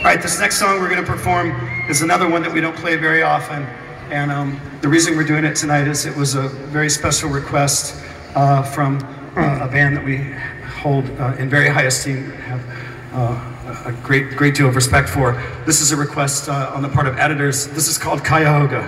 All right. this next song we're going to perform is another one that we don't play very often. And um, the reason we're doing it tonight is it was a very special request uh, from uh, a band that we hold uh, in very high esteem, have uh, a great, great deal of respect for. This is a request uh, on the part of editors. This is called Cuyahoga.